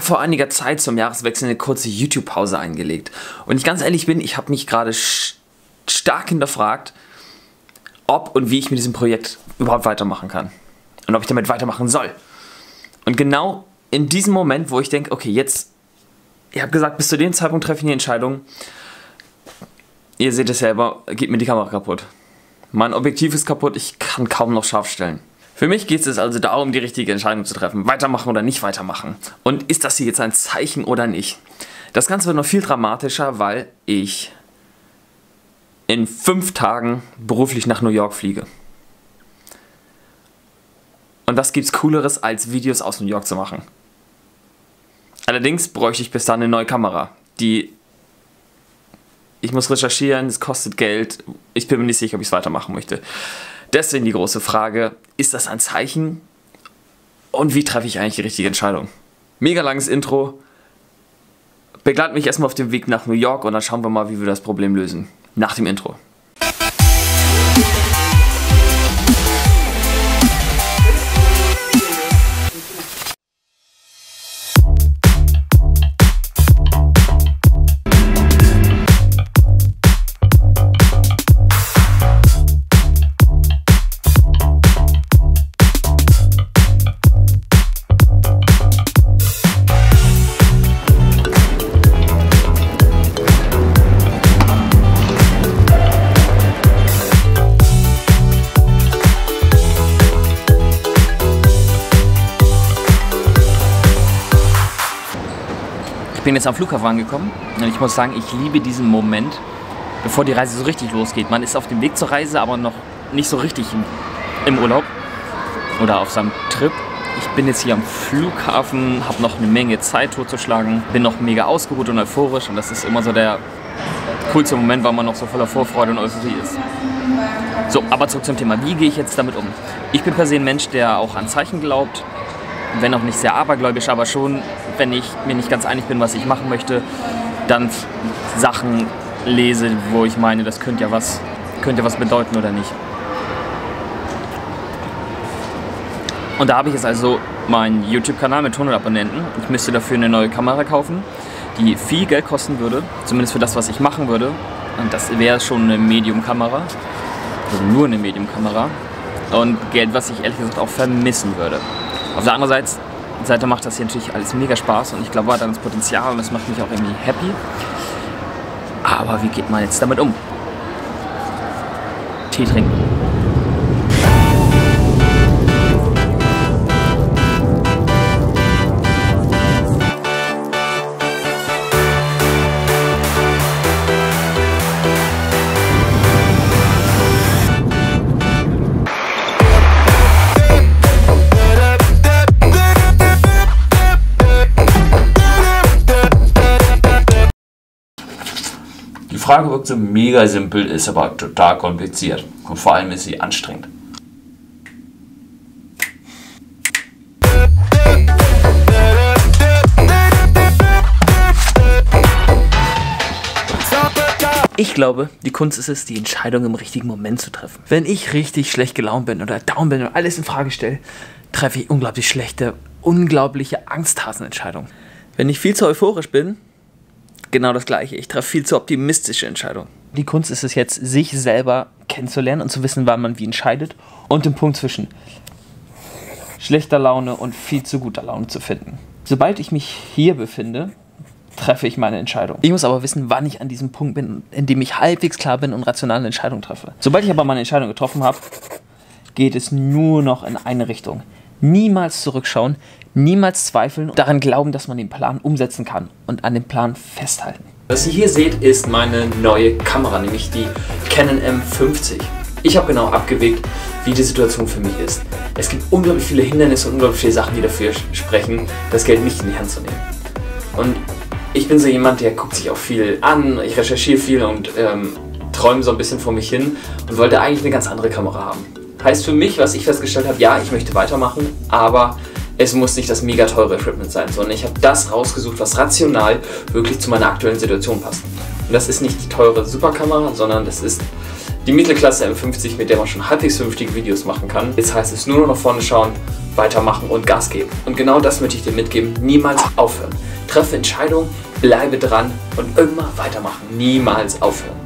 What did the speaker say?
vor einiger Zeit zum Jahreswechsel eine kurze YouTube-Pause eingelegt. Und ich ganz ehrlich bin, ich habe mich gerade stark hinterfragt, ob und wie ich mit diesem Projekt überhaupt weitermachen kann. Und ob ich damit weitermachen soll. Und genau in diesem Moment, wo ich denke, okay, jetzt, ihr habt gesagt, bis zu dem Zeitpunkt treffe ich die Entscheidung, ihr seht es selber, geht mir die Kamera kaputt. Mein Objektiv ist kaputt, ich kann kaum noch scharf stellen. Für mich geht es also darum, die richtige Entscheidung zu treffen. Weitermachen oder nicht weitermachen. Und ist das hier jetzt ein Zeichen oder nicht? Das Ganze wird noch viel dramatischer, weil ich in fünf Tagen beruflich nach New York fliege. Und was gibt's Cooleres, als Videos aus New York zu machen? Allerdings bräuchte ich bis dahin eine neue Kamera, die ich muss recherchieren, es kostet Geld, ich bin mir nicht sicher, ob ich es weitermachen möchte. Deswegen die große Frage, ist das ein Zeichen? Und wie treffe ich eigentlich die richtige Entscheidung? Mega langes Intro. Begleitet mich erstmal auf dem Weg nach New York und dann schauen wir mal, wie wir das Problem lösen. Nach dem Intro. Bin jetzt am Flughafen angekommen und ich muss sagen, ich liebe diesen Moment, bevor die Reise so richtig losgeht. Man ist auf dem Weg zur Reise, aber noch nicht so richtig im, Urlaub oder auf seinem Trip. Ich bin jetzt hier am Flughafen, habe noch eine Menge Zeit totzuschlagen, bin noch mega ausgeruht und euphorisch und das ist immer so der coolste Moment, weil man noch so voller Vorfreude und Euphorie ist. So, aber zurück zum Thema. Wie gehe ich jetzt damit um? Ich bin per se ein Mensch, der auch an Zeichen glaubt, wenn auch nicht sehr abergläubisch, aber schon, wenn ich mir nicht ganz einig bin, was ich machen möchte, dann Sachen lese, wo ich meine, das könnte ja was, könnte was bedeuten oder nicht. Und da habe ich jetzt also meinen YouTube-Kanal mit 100 Abonnenten. Ich müsste dafür eine neue Kamera kaufen, die viel Geld kosten würde, zumindest für das, was ich machen würde. Und das wäre schon eine Medium-Kamera, also nur eine Medium-Kamera. Und Geld, was ich ehrlich gesagt auch vermissen würde. Auf der anderen Seite, macht das hier natürlich alles mega Spaß und ich glaube, hat dann das Potenzial und das macht mich auch irgendwie happy. Aber wie geht man jetzt damit um? Tee trinken. Frage wirkt so mega simpel, ist aber total kompliziert. Und vor allem ist sie anstrengend. Ich glaube, die Kunst ist es, die Entscheidung im richtigen Moment zu treffen. Wenn ich richtig schlecht gelaunt bin oder down bin und alles in Frage stelle, treffe ich unglaublich schlechte, unglaubliche Angsthasenentscheidungen. Wenn ich viel zu euphorisch bin, genau das Gleiche. Ich treffe viel zu optimistische Entscheidungen. Die Kunst ist es jetzt, sich selber kennenzulernen und zu wissen, wann man wie entscheidet und den Punkt zwischen schlechter Laune und viel zu guter Laune zu finden. Sobald ich mich hier befinde, treffe ich meine Entscheidung. Ich muss aber wissen, wann ich an diesem Punkt bin, in dem ich halbwegs klar bin und rational eine Entscheidung treffe. Sobald ich aber meine Entscheidung getroffen habe, geht es nur noch in eine Richtung. Niemals zurückschauen, niemals zweifeln und daran glauben, dass man den Plan umsetzen kann und an dem Plan festhalten. Was ihr hier seht, ist meine neue Kamera, nämlich die Canon M50. Ich habe genau abgewegt, wie die Situation für mich ist. Es gibt unglaublich viele Hindernisse und unglaublich viele Sachen, die dafür sprechen, das Geld nicht in die Hand zu nehmen. Und ich bin so jemand, der guckt sich auch viel an, ich recherchiere viel und ähm, träume so ein bisschen vor mich hin und wollte eigentlich eine ganz andere Kamera haben. Heißt für mich, was ich festgestellt habe, ja, ich möchte weitermachen, aber es muss nicht das mega teure Equipment sein, sondern ich habe das rausgesucht, was rational wirklich zu meiner aktuellen Situation passt. Und das ist nicht die teure Superkamera, sondern das ist die Mittelklasse M50, mit der man schon halbwegs vernünftige Videos machen kann. Jetzt heißt es nur noch nach vorne schauen, weitermachen und Gas geben. Und genau das möchte ich dir mitgeben, niemals aufhören. Treffe Entscheidungen, bleibe dran und immer weitermachen, niemals aufhören.